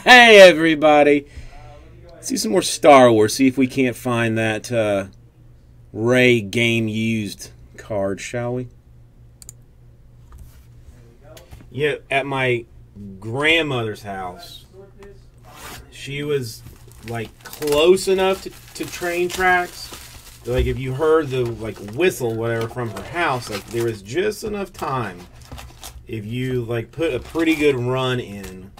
hey, everybody. Let's see some more Star Wars. See if we can't find that uh, Rey game used card, shall we? Yeah, at my grandmother's house, she was like close enough to, to train tracks. Like if you heard the like whistle, whatever, from her house, like there was just enough time if you like put a pretty good run in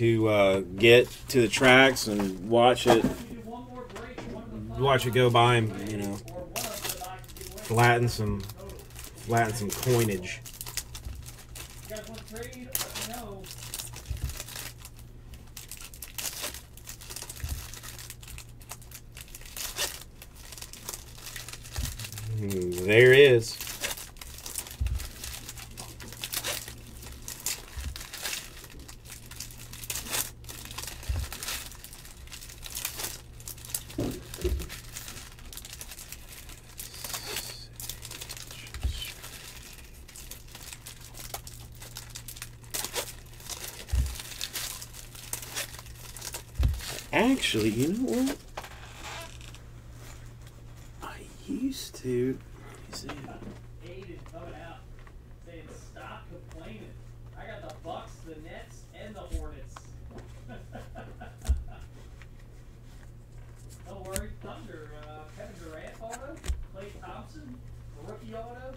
to uh, get to the tracks and watch it watch it go by and you know flatten some flatten some coinage. Hmm, there is Actually, you know what? I used to. Let me see. Aiden coming out saying, "Stop complaining. I got the Bucks, the Nets, and the Hornets." Don't Thunder. Uh, Kevin Durant auto, Klay Thompson, rookie auto,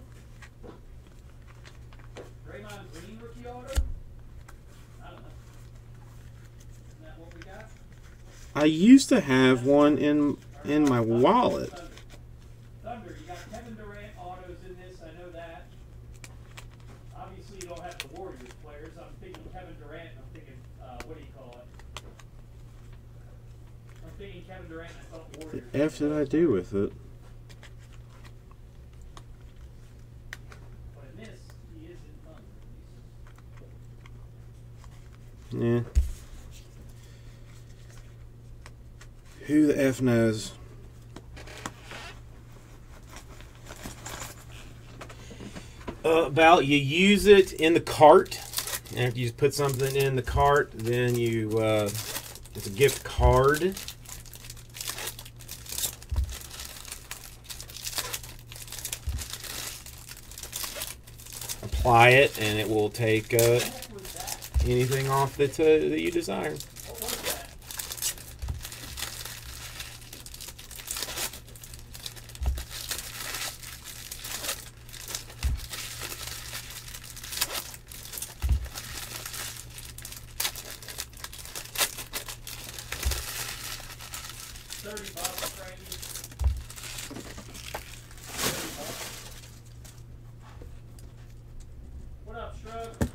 Draymond Green rookie auto. I don't know. Isn't that what we got? I used to have one in in my wallet. Thunder. You got Kevin Durant autos in this, I know that. Obviously, you don't have the Warriors players. I'm thinking Kevin Durant, I'm thinking, uh, what do you call it? I'm thinking Kevin Durant, and I thought The Warriors. F did I do with it? This, he is in Thunder. Yeah. Who the F knows? Uh, about you use it in the cart. And after you put something in the cart, then you uh, it's a gift card. Apply it, and it will take uh, anything off that uh, that you desire. 30 bucks, Frankie. 30 bucks. What up, Shrug?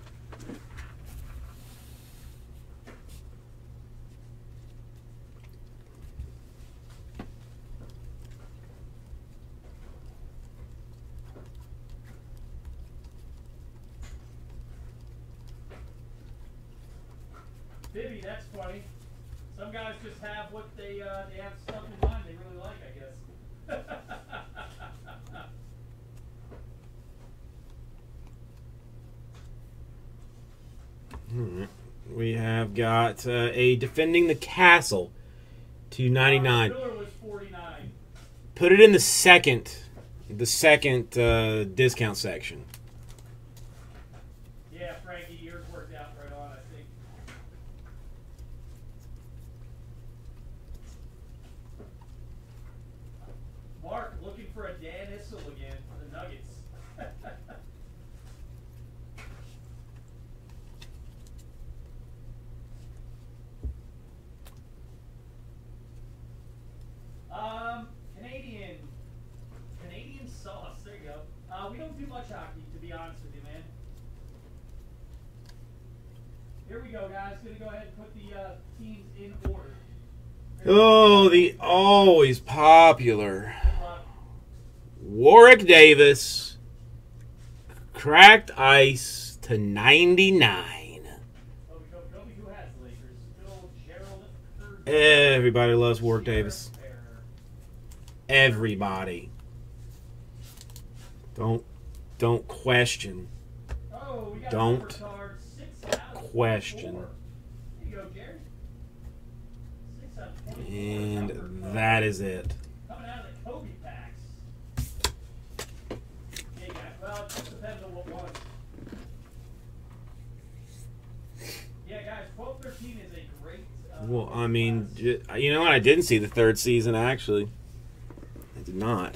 Bibby, that's funny. Some guys just have what they uh, they have stuff in mind they really like, I guess. We have got uh, a defending the castle, two ninety nine. Miller was forty nine. Put it in the second, the second uh, discount section. Honest with you, man. Here we go, guys. Gonna go ahead and put the uh, teams in order. Oh, the always popular Warwick Davis, cracked ice to ninety nine. Kobe, Kobe, Kobe, who has the Lakers? Phil, Gerald, Kurt, Everybody loves Warwick Davis. Everybody. Don't don't question. Oh, Don't question. four. Hey, you go, Six out of 24. And that is it. Coming out of the Kobe packs. Yeah, guys. Well, it just depends on what one. Yeah, guys. 12 13 is a great. Well, I mean, you know what? I didn't see the third season actually. I did not.